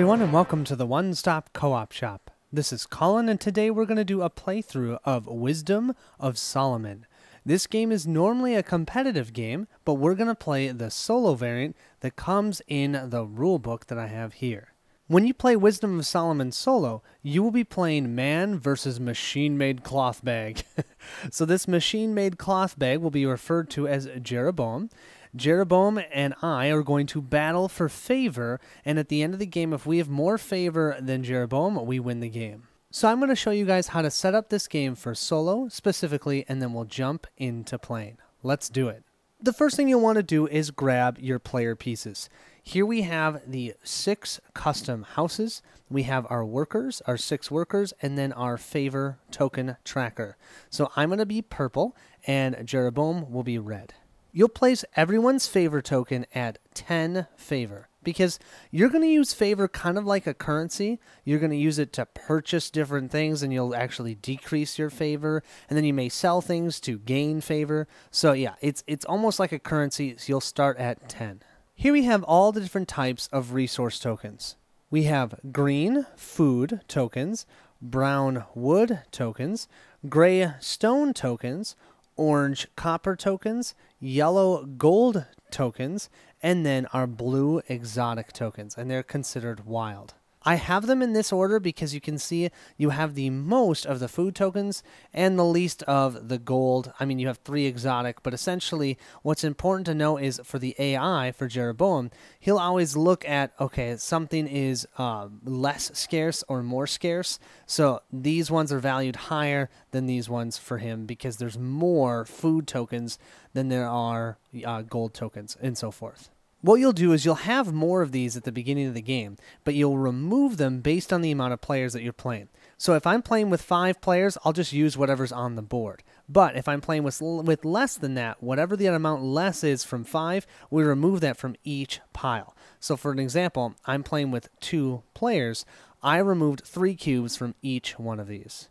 Everyone, and welcome to the One Stop Co op Shop. This is Colin, and today we're going to do a playthrough of Wisdom of Solomon. This game is normally a competitive game, but we're going to play the solo variant that comes in the rulebook that I have here. When you play Wisdom of Solomon solo, you will be playing man versus machine made cloth bag. so, this machine made cloth bag will be referred to as Jeroboam. Jeroboam and I are going to battle for favor, and at the end of the game, if we have more favor than Jeroboam, we win the game. So I'm going to show you guys how to set up this game for solo specifically, and then we'll jump into playing. Let's do it. The first thing you'll want to do is grab your player pieces. Here we have the six custom houses. We have our workers, our six workers, and then our favor token tracker. So I'm going to be purple, and Jeroboam will be red you'll place everyone's favor token at 10 favor because you're going to use favor kind of like a currency. You're going to use it to purchase different things and you'll actually decrease your favor and then you may sell things to gain favor. So yeah, it's it's almost like a currency. So you'll start at 10. Here we have all the different types of resource tokens. We have green food tokens, brown wood tokens, gray stone tokens, orange copper tokens, yellow gold tokens, and then our blue exotic tokens, and they're considered wild. I have them in this order because you can see you have the most of the food tokens and the least of the gold. I mean, you have three exotic, but essentially what's important to know is for the AI, for Jeroboam, he'll always look at, okay, something is uh, less scarce or more scarce. So these ones are valued higher than these ones for him because there's more food tokens than there are uh, gold tokens and so forth. What you'll do is you'll have more of these at the beginning of the game, but you'll remove them based on the amount of players that you're playing. So if I'm playing with five players, I'll just use whatever's on the board. But if I'm playing with with less than that, whatever the amount less is from five, we remove that from each pile. So for an example, I'm playing with two players. I removed three cubes from each one of these.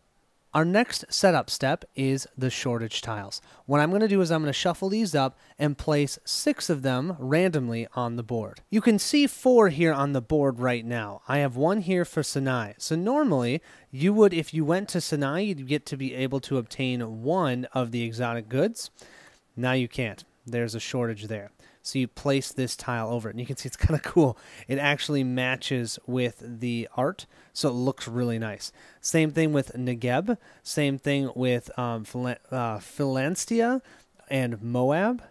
Our next setup step is the shortage tiles. What I'm going to do is I'm going to shuffle these up and place six of them randomly on the board. You can see four here on the board right now. I have one here for Sinai. So normally you would, if you went to Sinai, you'd get to be able to obtain one of the exotic goods. Now you can't. There's a shortage there. So you place this tile over it. And you can see it's kind of cool. It actually matches with the art, so it looks really nice. Same thing with Negeb. Same thing with um, uh, and Moab.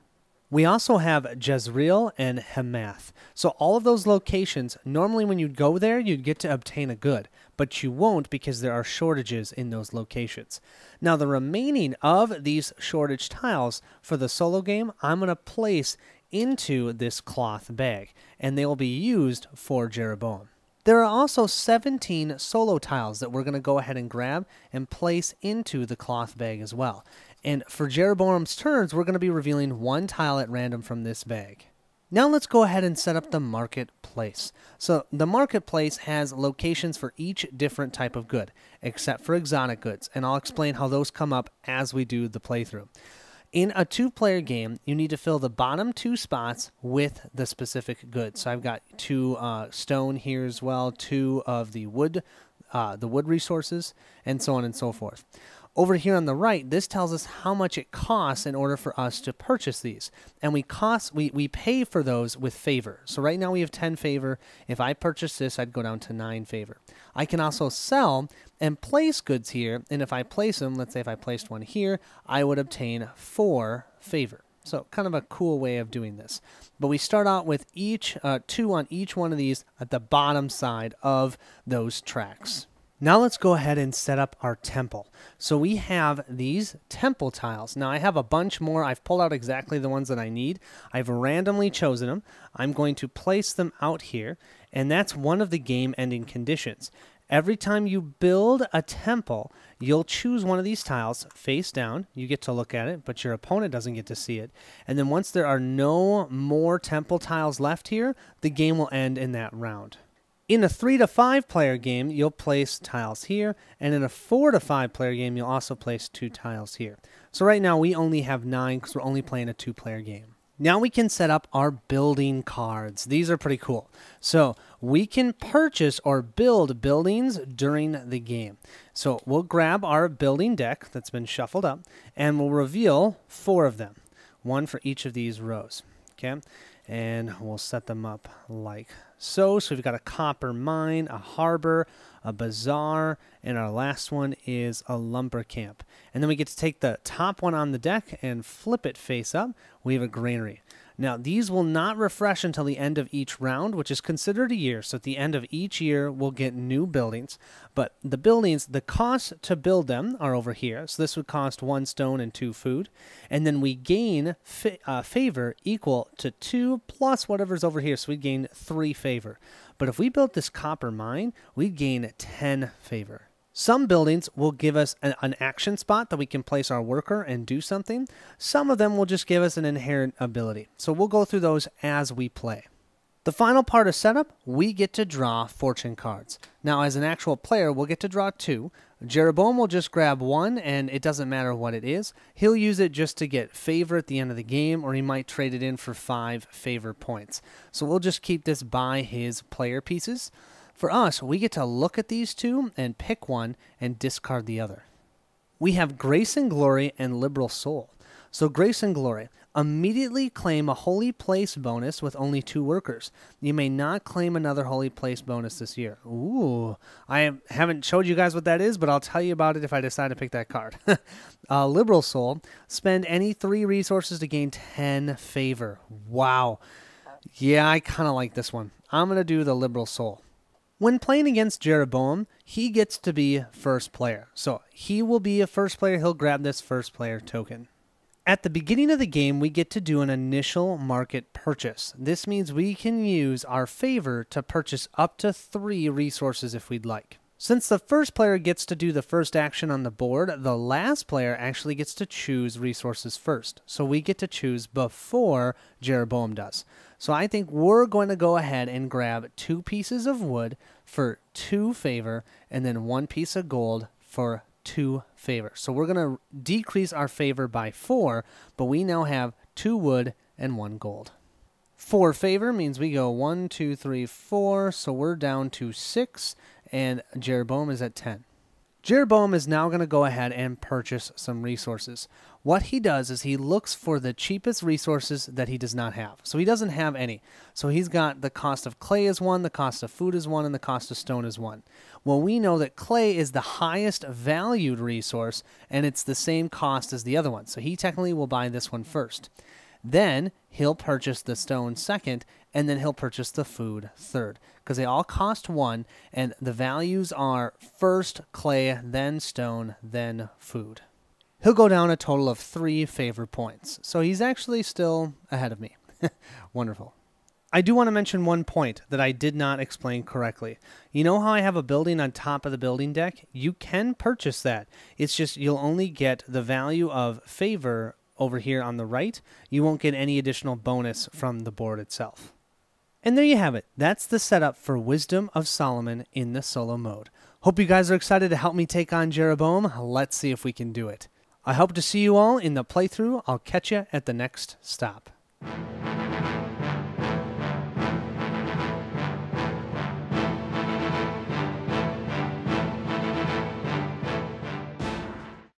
We also have Jezreel and Hamath. So all of those locations, normally when you'd go there, you'd get to obtain a good, but you won't because there are shortages in those locations. Now the remaining of these shortage tiles for the solo game, I'm going to place into this cloth bag, and they will be used for Jeroboam. There are also 17 solo tiles that we're going to go ahead and grab and place into the cloth bag as well. And for Jeroboam's turns, we're going to be revealing one tile at random from this bag. Now let's go ahead and set up the marketplace. So the marketplace has locations for each different type of good, except for exotic goods, and I'll explain how those come up as we do the playthrough. In a two player game, you need to fill the bottom two spots with the specific goods. So I've got two uh, stone here as well, two of the wood, uh, the wood resources, and so on and so forth. Over here on the right, this tells us how much it costs in order for us to purchase these. And we cost we, we pay for those with favor. So right now we have 10 favor. If I purchase this, I'd go down to 9 favor. I can also sell and place goods here. And if I place them, let's say if I placed one here, I would obtain 4 favor. So kind of a cool way of doing this. But we start out with each uh, two on each one of these at the bottom side of those tracks. Now let's go ahead and set up our temple. So we have these temple tiles. Now I have a bunch more. I've pulled out exactly the ones that I need. I've randomly chosen them. I'm going to place them out here, and that's one of the game ending conditions. Every time you build a temple, you'll choose one of these tiles face down. You get to look at it, but your opponent doesn't get to see it. And then once there are no more temple tiles left here, the game will end in that round. In a three to five player game, you'll place tiles here, and in a four to five player game, you'll also place two tiles here. So right now we only have nine because we're only playing a two player game. Now we can set up our building cards. These are pretty cool. So we can purchase or build buildings during the game. So we'll grab our building deck that's been shuffled up and we'll reveal four of them, one for each of these rows. Okay, and we'll set them up like so. So we've got a copper mine, a harbor, a bazaar, and our last one is a lumber camp. And then we get to take the top one on the deck and flip it face up. We have a granary. Now, these will not refresh until the end of each round, which is considered a year. So at the end of each year, we'll get new buildings. But the buildings, the cost to build them are over here. So this would cost one stone and two food. And then we gain fa uh, favor equal to two plus whatever's over here. So we gain three favor. But if we built this copper mine, we'd gain 10 favor. Some buildings will give us an, an, action spot that we can place our worker and do something. Some of them will just give us an inherent ability. So we'll go through those as we play. The final part of setup, we get to draw fortune cards. Now, as an actual player, we'll get to draw two. Jeroboam will just grab one, and it doesn't matter what it is. He'll use it just to get favor at the end of the game, or he might trade it in for five favor points. So we'll just keep this by his player pieces. For us, we get to look at these two and pick one and discard the other. We have Grace and Glory and Liberal Soul. So, Grace and Glory. Immediately claim a Holy Place bonus with only two workers. You may not claim another Holy Place bonus this year. Ooh, I haven't showed you guys what that is, but I'll tell you about it if I decide to pick that card. uh, Liberal Soul. Spend any three resources to gain 10 favor. Wow. Yeah, I kind of like this one. I'm going to do the Liberal Soul. When playing against Jeroboam, he gets to be first player. So he will be a first player. He'll grab this first player token. At the beginning of the game, we get to do an initial market purchase. This means we can use our favor to purchase up to three resources if we'd like. Since the first player gets to do the first action on the board, the last player actually gets to choose resources first. So we get to choose before Jeroboam does. So I think we're going to go ahead and grab two pieces of wood for two favor and then one piece of gold for two favor. So we're going to decrease our favor by four, but we now have two wood and one gold. Four favor means we go one, two, three, four. So we're down to six, and Jeroboam is at 10. Jeroboam is now going to go ahead and purchase some resources. What he does is he looks for the cheapest resources that he does not have. So he doesn't have any. So he's got the cost of clay is one, the cost of food is one, and the cost of stone is one. Well, we know that clay is the highest valued resource, and it's the same cost as the other one. So he technically will buy this one first. Then he'll purchase the stone second, and then he'll purchase the food third because they all cost one, and the values are first clay, then stone, then food. He'll go down a total of three favor points, so he's actually still ahead of me. Wonderful. I do want to mention one point that I did not explain correctly. You know how I have a building on top of the building deck? You can purchase that. It's just you'll only get the value of favor over here on the right, you won't get any additional bonus from the board itself. And there you have it. That's the setup for Wisdom of Solomon in the solo mode. Hope you guys are excited to help me take on Jeroboam. Let's see if we can do it. I hope to see you all in the playthrough. I'll catch you at the next stop.